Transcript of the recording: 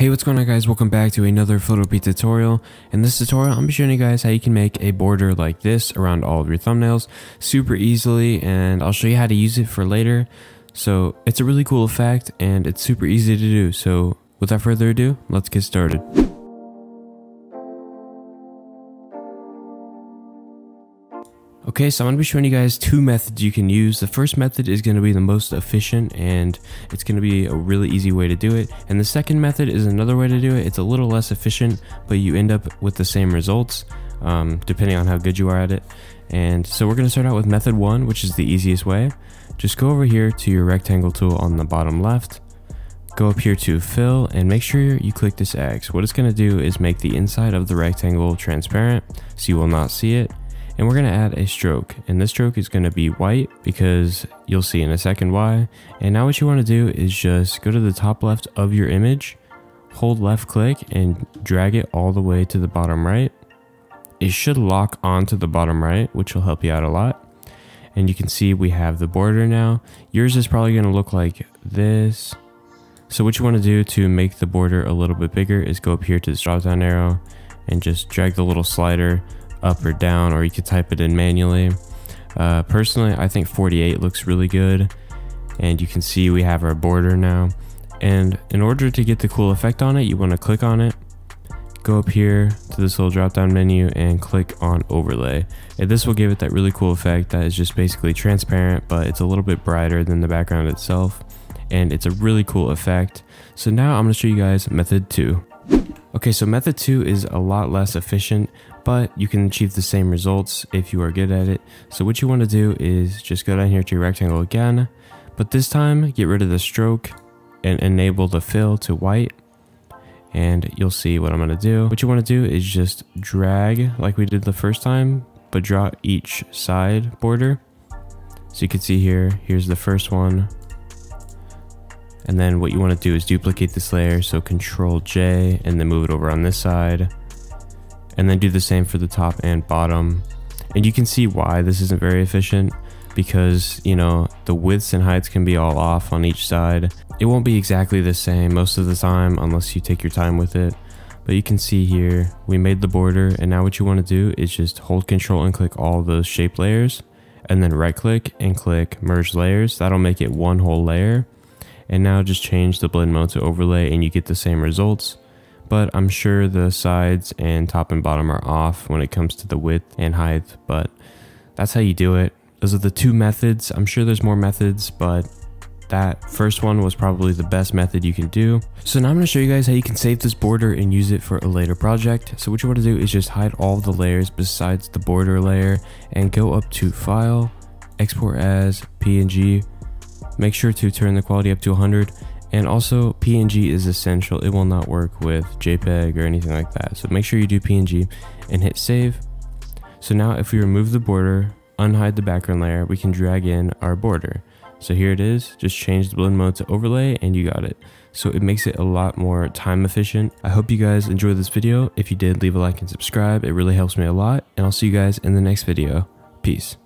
Hey what's going on guys welcome back to another Photopea tutorial. In this tutorial I'm showing you guys how you can make a border like this around all of your thumbnails super easily and I'll show you how to use it for later. So it's a really cool effect and it's super easy to do so without further ado let's get started. Okay, so I'm going to be showing you guys two methods you can use. The first method is going to be the most efficient and it's going to be a really easy way to do it. And the second method is another way to do it. It's a little less efficient, but you end up with the same results um, depending on how good you are at it. And so we're going to start out with method one, which is the easiest way. Just go over here to your rectangle tool on the bottom left. Go up here to fill and make sure you click this X. What it's going to do is make the inside of the rectangle transparent so you will not see it and we're going to add a stroke. And this stroke is going to be white because you'll see in a second why. And now what you want to do is just go to the top left of your image hold left click and drag it all the way to the bottom right. It should lock onto the bottom right which will help you out a lot. And you can see we have the border now. Yours is probably going to look like this. So what you want to do to make the border a little bit bigger is go up here to the drop down arrow and just drag the little slider up or down, or you could type it in manually. Uh, personally, I think 48 looks really good. And you can see we have our border now. And in order to get the cool effect on it, you want to click on it, go up here to this little drop down menu and click on overlay. And this will give it that really cool effect that is just basically transparent, but it's a little bit brighter than the background itself. And it's a really cool effect. So now I'm going to show you guys method two. Okay, so method two is a lot less efficient, but you can achieve the same results if you are good at it. So what you want to do is just go down here to your rectangle again, but this time get rid of the stroke and enable the fill to white and you'll see what I'm going to do. What you want to do is just drag like we did the first time, but draw each side border. So you can see here, here's the first one. And then what you want to do is duplicate this layer. So control J and then move it over on this side and then do the same for the top and bottom. And you can see why this isn't very efficient because, you know, the widths and heights can be all off on each side. It won't be exactly the same most of the time unless you take your time with it. But you can see here, we made the border and now what you want to do is just hold control and click all those shape layers and then right click and click merge layers. That'll make it one whole layer. And now just change the blend mode to overlay and you get the same results but I'm sure the sides and top and bottom are off when it comes to the width and height, but that's how you do it. Those are the two methods. I'm sure there's more methods, but that first one was probably the best method you can do. So now I'm going to show you guys how you can save this border and use it for a later project. So what you want to do is just hide all the layers besides the border layer and go up to file, export as PNG. Make sure to turn the quality up to 100 and also PNG is essential. It will not work with JPEG or anything like that. So make sure you do PNG and hit save. So now if we remove the border, unhide the background layer, we can drag in our border. So here it is, just change the blend mode to overlay and you got it. So it makes it a lot more time efficient. I hope you guys enjoyed this video. If you did, leave a like and subscribe. It really helps me a lot. And I'll see you guys in the next video. Peace.